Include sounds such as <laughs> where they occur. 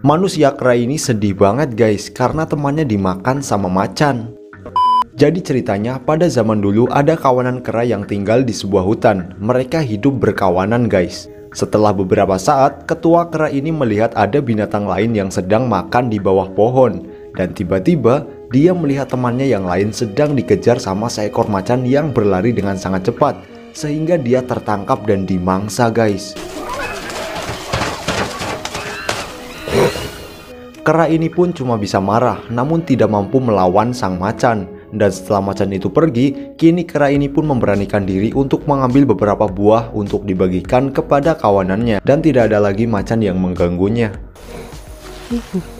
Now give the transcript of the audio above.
Manusia kera ini sedih banget guys karena temannya dimakan sama macan. Jadi ceritanya pada zaman dulu ada kawanan kera yang tinggal di sebuah hutan. Mereka hidup berkawanan guys. Setelah beberapa saat, ketua kera ini melihat ada binatang lain yang sedang makan di bawah pohon. Dan tiba-tiba, dia melihat temannya yang lain sedang dikejar sama seekor macan yang berlari dengan sangat cepat. Sehingga dia tertangkap dan dimangsa guys. Kera ini pun cuma bisa marah, namun tidak mampu melawan sang macan. Dan setelah macan itu pergi, kini kera ini pun memberanikan diri untuk mengambil beberapa buah untuk dibagikan kepada kawanannya. Dan tidak ada lagi macan yang mengganggunya. <laughs>